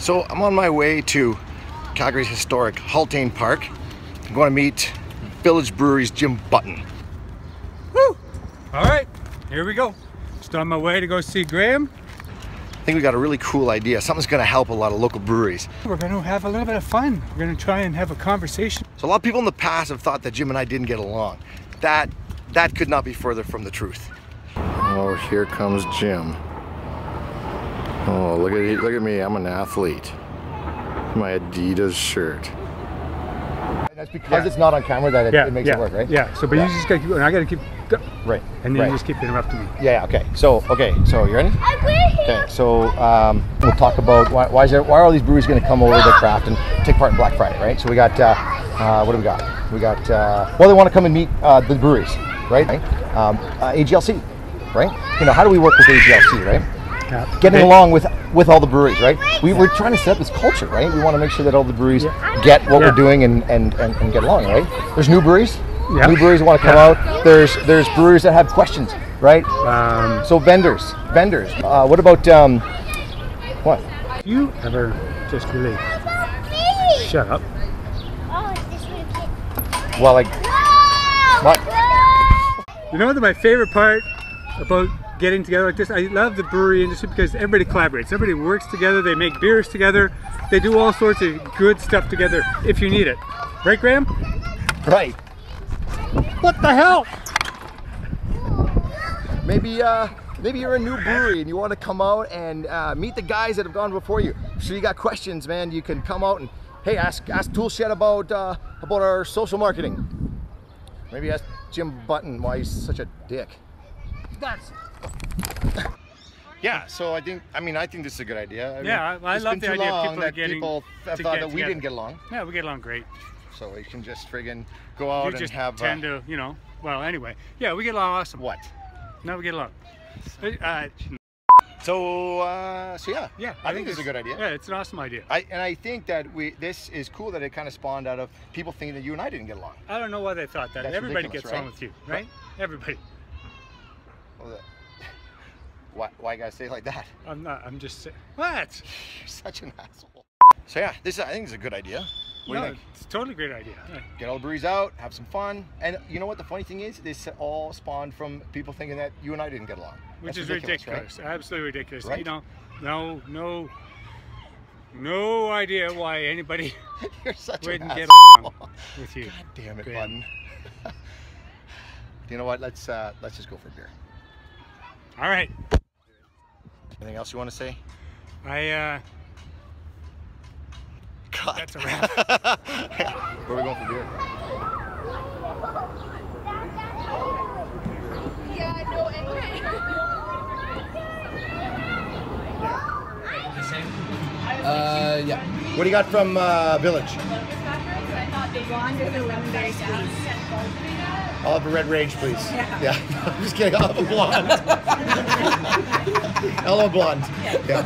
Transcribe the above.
So I'm on my way to Calgary's historic Haultain Park. I'm going to meet Village Brewery's Jim Button. Woo! All right, here we go. Just on my way to go see Graham. I think we got a really cool idea. Something's going to help a lot of local breweries. We're going to have a little bit of fun. We're going to try and have a conversation. So a lot of people in the past have thought that Jim and I didn't get along. That that could not be further from the truth. Oh, here comes Jim. Oh, look at look at me. I'm an athlete. My Adidas shirt. That's because Yeah. it's not on camera that it, Yeah, it makes yeah, it work, right? Yeah. So, but Yeah. you just got to keep going. I got to keep, go- Right. and then right. you just keep interrupting me. Yeah, yeah, okay. So, okay, so you ready? Okay, so um, we'll talk about why, why is there, why are all these breweries going to come over to craft and take part in Black Friday, right? So we got, uh, uh, what do we got? We got, uh, well, they want to come and meet uh, the breweries, right? Um, uh, AGLC, right? You know, how do we work with AGLC, right? Yeah. Getting They- along with with all the breweries, right? We, we're trying to set up this culture, right? We want to make sure that all the breweries get what Yeah. we're doing and, and, and, and get along, right? There's new breweries, Yeah. new breweries want to come Yeah. out. There's there's breweries that have questions, right? Um, So vendors, vendors. Uh, what about um, what? you ever just really shut up? Well, like what? You know what my favorite part about getting together like this? I love the brewery industry because everybody collaborates. Everybody works together. They make beers together. They do all sorts of good stuff together if you need it. Right, Graham? Right. What the hell? Maybe uh, maybe you're a new brewery and you want to come out and uh, meet the guys that have gone before you. So you got questions, man. You can come out and hey, ask ask Toolshed about uh, about our social marketing. Maybe ask Jim Button why he's such a dick. That's Yeah, so I think I mean I think this is a good idea. I Yeah, mean, I- I love the idea of people that getting people thought get that we together. didn't get along, yeah, we get along great. so we can just friggin' go out You and just have tend uh, to, you know. Well, anyway, yeah, we get along awesome. what? No, we get along. Uh, So uh, so yeah, yeah, I, think, this is a good idea. Yeah, it's an awesome idea. I, and I think that we this is cool that it kind of spawned out of people thinking that you and I didn't get along. I don't know why they thought that. That's Everybody gets right? along with you, right? Everybody. Well, why, why you gotta say it like that? I'm not. I'm just. saying. What? You're such an asshole. So yeah, this I think is a good idea. What no, do you think? it's a totally great idea. Yeah. Get all the breweries out, have some fun, and you know what? The funny thing is, this all spawned from people thinking that you and I didn't get along, Which That's is ridiculous. right? Absolutely ridiculous. Right? You know, no, no, no idea why anybody You're such wouldn't get along with you. God Damn it, Graham. Button. you know what? Let's uh, let's just go for a beer. All right. Anything else you want to say? I. uh God. That's a wrap. Where are we going for beer? Uh, yeah. What do you got from uh, Village? I'll have a Red Rage, please. Yeah. I'm just kidding. I'll have a blonde. A blonde. Yeah.